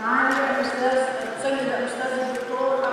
nine, understands, second, understands the controller.